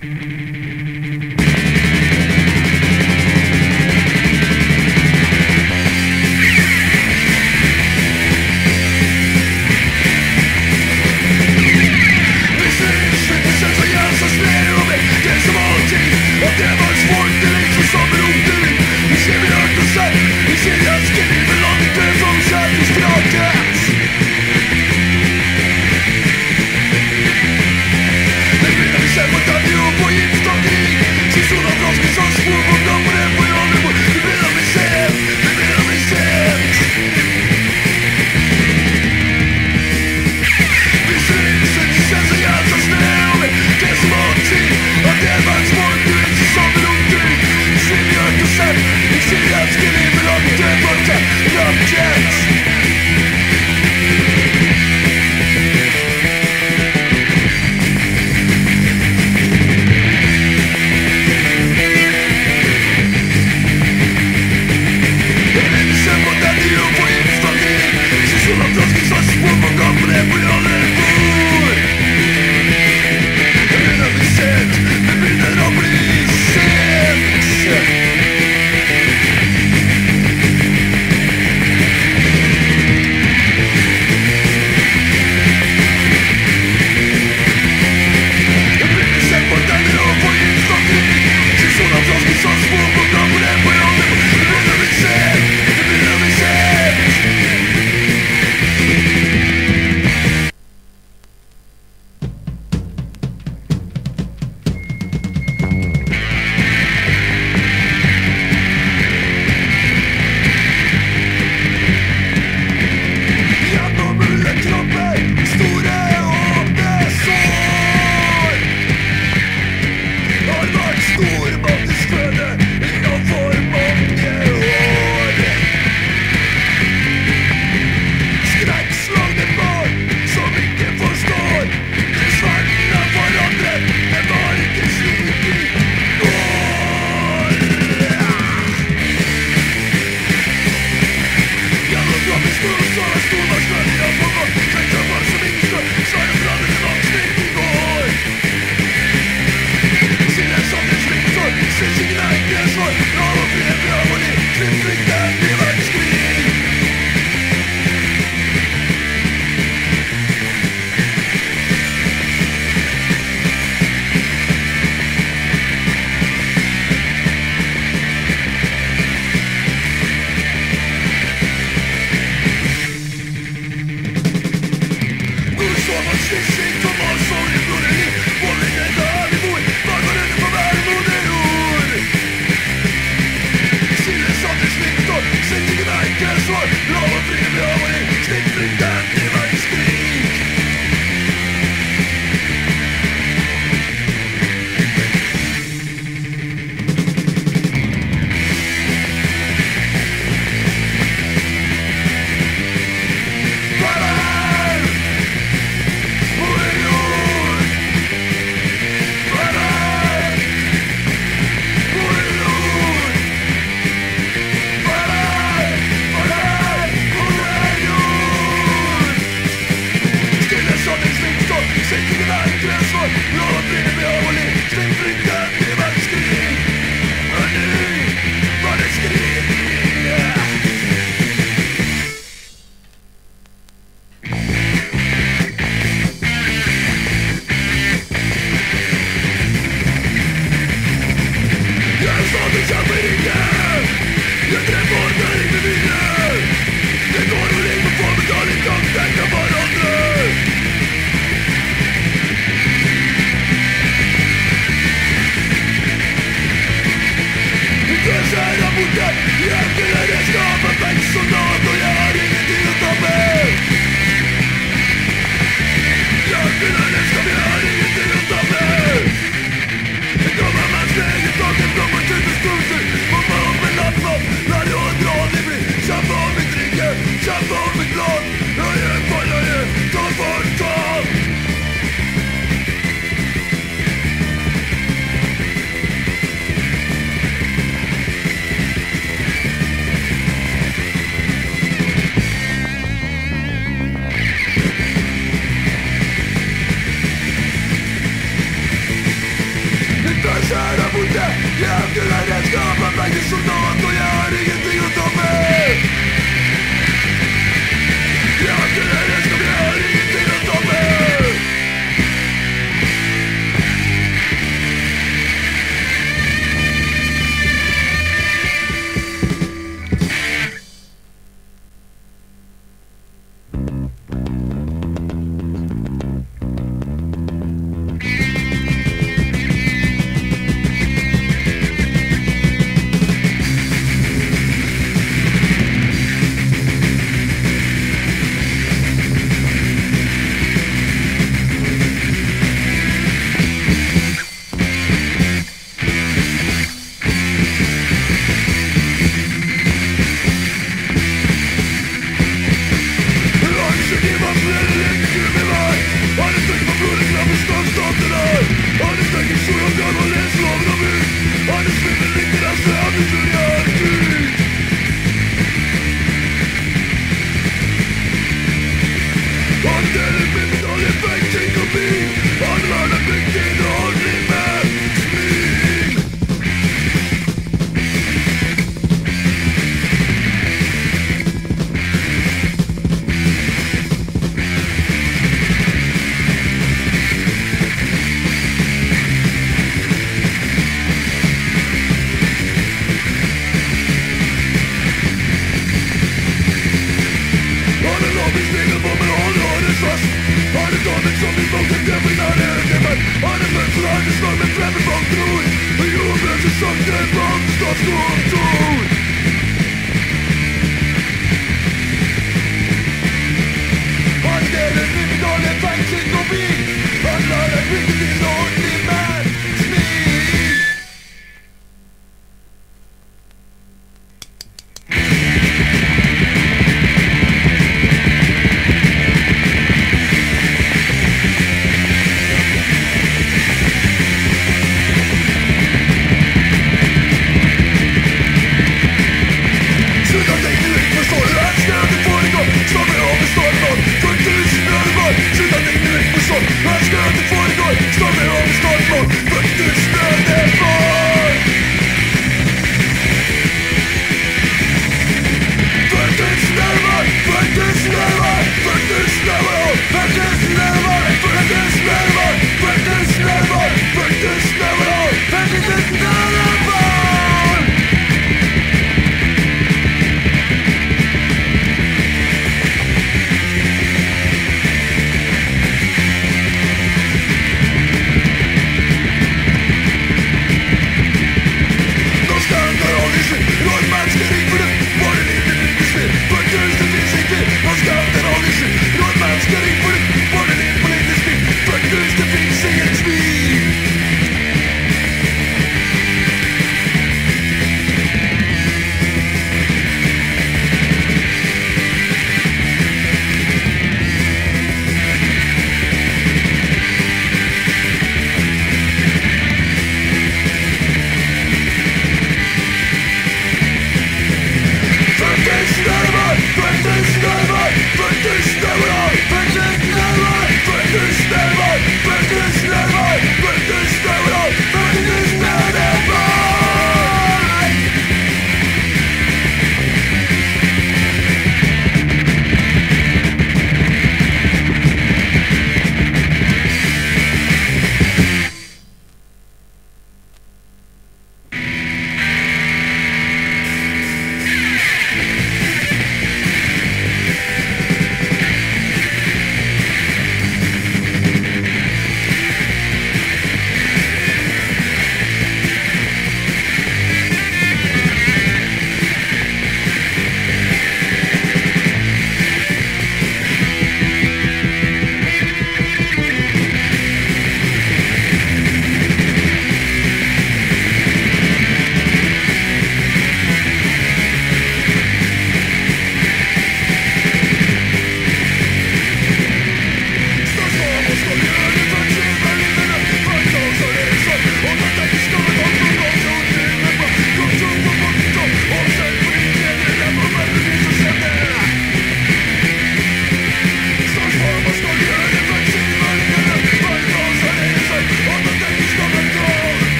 Mm-hmm.